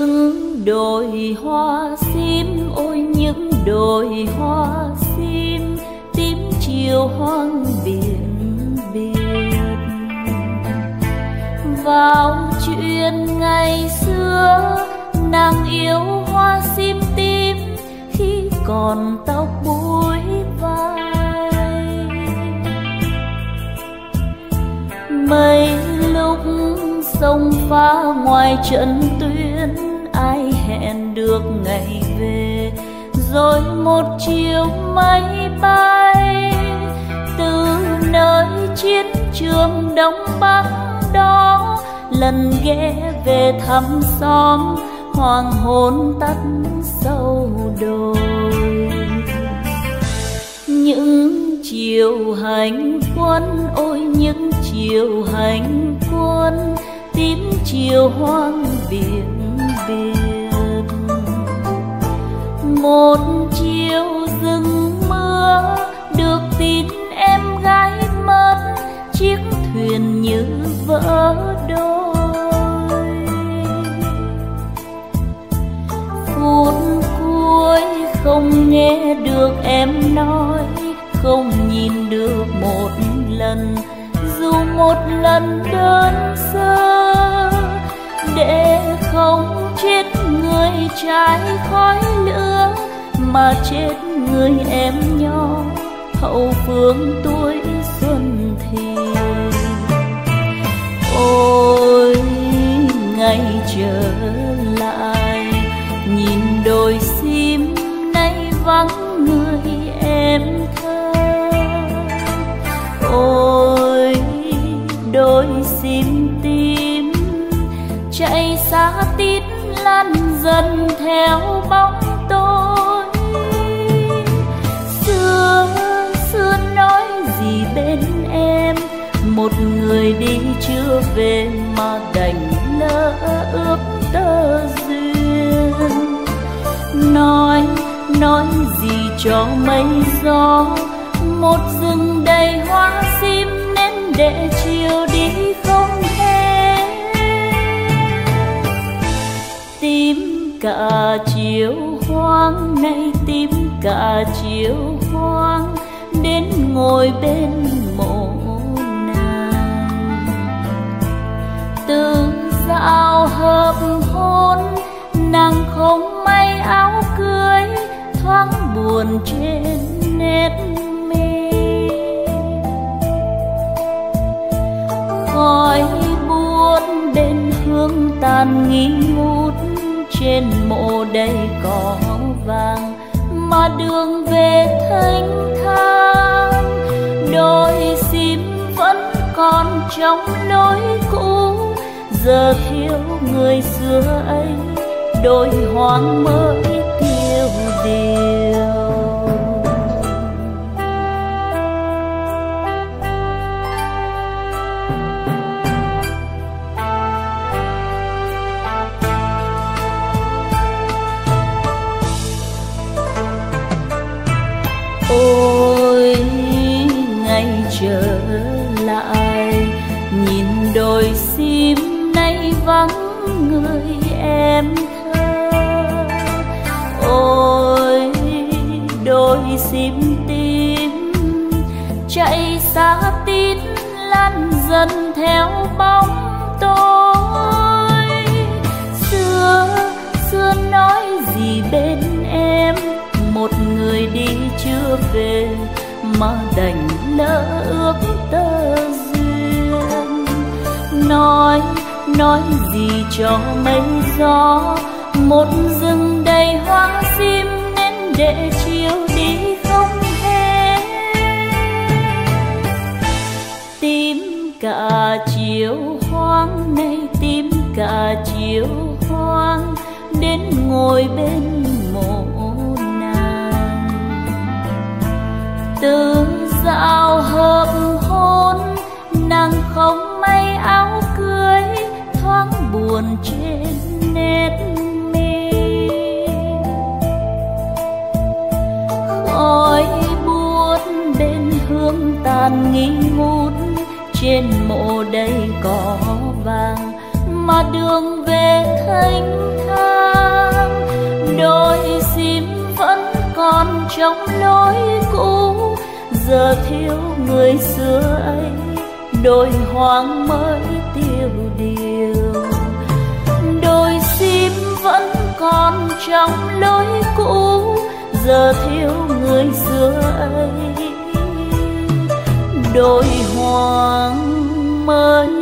những đồi hoa sim ôi những đồi hoa sim tím chiều hoang biển biệt vào chuyện ngày xưa, nàng yêu hoa sim tím, khi còn tóc búi vai. Mấy lúc sông pha ngoài trận tuyến hẹn được ngày về, rồi một chiều máy bay. Từ nơi chiến trường đông bắc đó, lần ghé về thăm xóm, hoàng hôn tắt sâu đồi. Những chiều hành quân, ôi những chiều hành quân tím chiều hoang biển biển một chiều rừng mưa được tin em gái mất, chiếc thuyền như vỡ đôi. Phút cuối không nghe được em nói, không nhìn được một lần, dù một lần đơn sơ. Để không chết người trái khói lửa mà chết người em nho hậu phương tuổi xuân thì. Ôi, ngày trở lại, nhìn đôi sim nay vắng người em thơ. Ôi, đôi sim tim chạy xa tít lan dần theo bóng người đi chưa về mà đành lỡ ước tơ duyên. Nói nói gì cho mây gió, một rừng đầy hoa sim nên để chiều đi không hết tím cả chiều hoang, nay tím cả chiều hoang, đến ngồi bên mộ từ giao hợp hôn, nàng không may áo cưới, thoáng buồn trên nét mi. Khói buốt bên hương tàn nghi ngút, trên mộ đầy cỏ vàng, mà đường về thanh thang. Đôi sim vẫn còn trong lối cũ giờ thiếu người xưa ấy, đôi hoang mới tiêu điều. Ôi, ngày trở lại, nhìn đôi sim vắng người em thơ. Ôi, đôi sim tím chạy xa tít lăn dần theo bóng tôi. Xưa xưa nói gì bên em, một người đi chưa về mà đành lỡ ước tơ duyên. Nói nói gì cho mây gió. Một rừng đầy hoa sim nên để chiều đi không hết tím cả chiều hoang nay tím cả chiều hoang đến ngồi bên mộ nàng. Từ dạo buồn trên nét mi khói buốt bên hương tàn nghi ngút, trên mộ đầy cỏ vàng mà đường về thanh thang. Đôi sim vẫn còn trong lối cũ, giờ thiếu người xưa ấy, đôi hoang mới tiêu điều. Trong lối cũ giờ thiếu người xưa ấy. Đôi hoàng mới